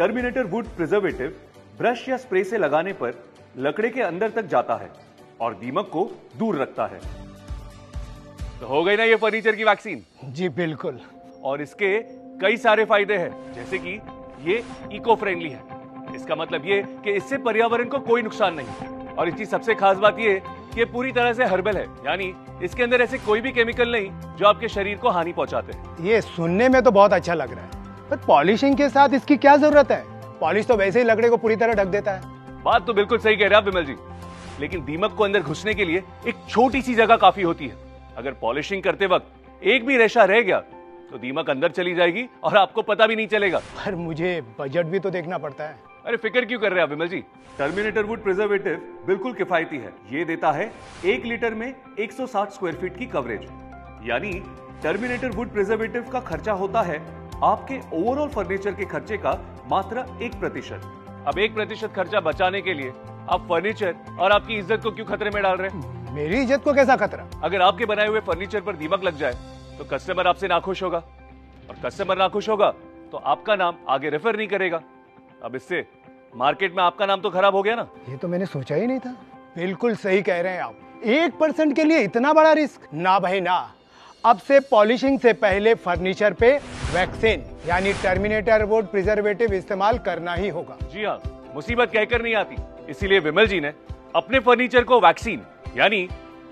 Terminator wood preservative brush या spray से लगाने पर लकड़े के अंदर तक जाता है और दीमक को दूर रखता है। तो हो गई ना ये फर्नीचर की वैक्सीन? जी बिल्कुल। और इसके कई सारे फ़ायदे हैं जैसे कि ये इको फ्रेंडली है। इसका मतलब ये कि इससे पर्यावरण को कोई नुकसान नहीं और इसकी सबसे खास बात ये कि ये पूरी तरह से हर्बल है यानी इसके अंदर ऐसे कोई भी केमिकल नहीं जो आपके शरीर को हानि पहुंचाते। हैं ये सुनने में तो बहुत अच्छा लग रहा है। पर पॉलिशिंग के साथ इसकी क्या ज़रूरत है? पॉलिश तो वैसे ही लकड़े को पूरी तरह ढक देता है। बात तो बिल्कुल सही कह रहे हैं आप विमल जी। लेकिन दीमक को अंदर घुसने के लिए एक छोटी सी जगह काफ़ी होती है। अगर पॉलिशिंग करते वक्त एक भी रेशा रह गया तो दीमक अंदर चली जाएगी और आपको पता भी नहीं चलेगा। पर मुझे बजट भी तो देखना पड़ता है। अरे फ़िक्र क्यों कर रहे हैं आप Vimal ji? Terminator wood preservative बिल्कुल किफायती है। ये देता है एक लीटर में 160 स्क्वायर फीट की कवरेज। यानी टर्मिनेटर वुड प्रिजर्वेटिव का खर्चा होता है आपके ओवरऑल फर्नीचर के खर्चे का मात्र एक प्रतिशत। अब एक प्रतिशत खर्चा बचाने के लिए आप फर्नीचर और आपकी इज़्ज़त को क्यों खतरे में डाल रहे हैं? मेरी इज़्ज़त को कैसा खतरा? अगर आपके बनाए हुए फर्नीचर पर दीमक लग जाए तो कस्टमर आपसे नाखुश होगा। और कस्टमर नाखुश होगा तो आपका नाम आगे रेफर नहीं करेगा। अब इससे मार्केट में आपका नाम तो खराब हो गया ना। ये तो मैंने सोचा ही नहीं था। बिल्कुल सही कह रहे हैं आप। एक परसेंट के लिए इतना बड़ा रिस्क ना भाई ना। अब से पॉलिशिंग से पहले फर्नीचर पे वैक्सीन यानी टर्मिनेटर वुड प्रिजर्वेटिव इस्तेमाल करना ही होगा। जी हाँ मुसीबत कहकर नहीं आती। इसीलिए विमल जी ने अपने फर्नीचर को वैक्सीन यानी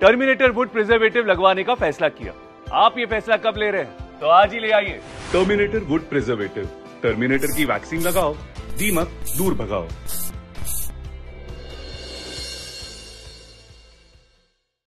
टर्मिनेटर वुड प्रिजर्वेटिव लगवाने का फैसला किया। आप ये फैसला कब ले रहे हैं? तो आज ही ले आइए। टर्मिनेटर वुड प्रिजर्वेटिव टर्मिनेटर की वैक्सीन लगाओ दीमक दूर भगाओ।